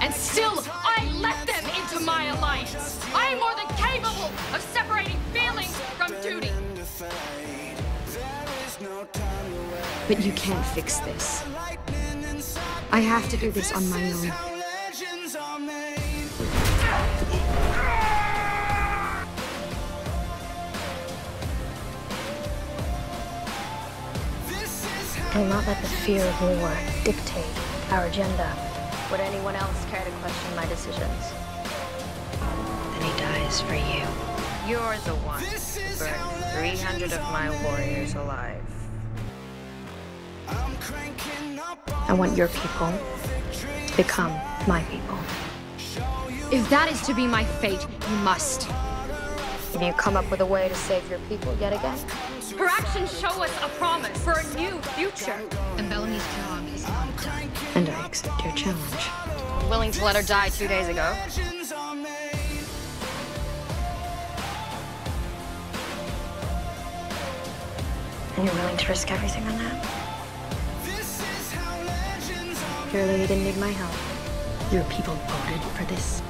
And still, I let them into my alliance. I am more than capable of separating feelings from duty. But you can't fix this. I have to do this on my own. Will not let the fear of war dictate our agenda. Would anyone else care to question my decisions? Then he dies for you. You're the one who burned 300 of my warriors alive. I want your people to become my people. If that is to be my fate, you must. Have you come up with a way to save your people yet again? Her actions show us a promise for a new future. And Bellamy's job is not done. And I accept your challenge. Willing to let her die two days ago. And you're willing to risk everything on that? Clearly you didn't need my help. Your people voted for this.